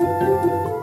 Música